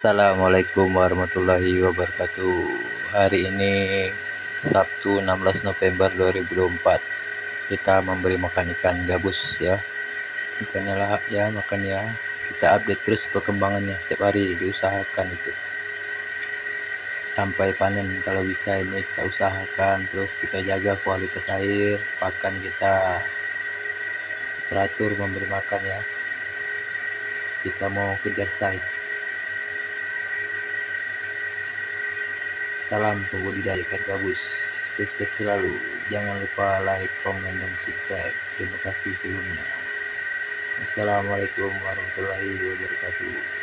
Assalamualaikum warahmatullahi wabarakatuh. Hari ini Sabtu 16 November 2024 Kita memberi makan ikan gabus ya. Ikannya lah ya makan ya. Kita update terus perkembangannya. Setiap hari diusahakan itu. Sampai panen kalau bisa ini kita usahakan. Terus kita jaga kualitas air Pakan kita. Teratur memberi makan ya. Kita mau kejar size Salam pembudidaya ikan gabus. Sukses selalu. Jangan lupa like, komen, dan subscribe. Terima kasih sebelumnya. Assalamualaikum warahmatullahi wabarakatuh.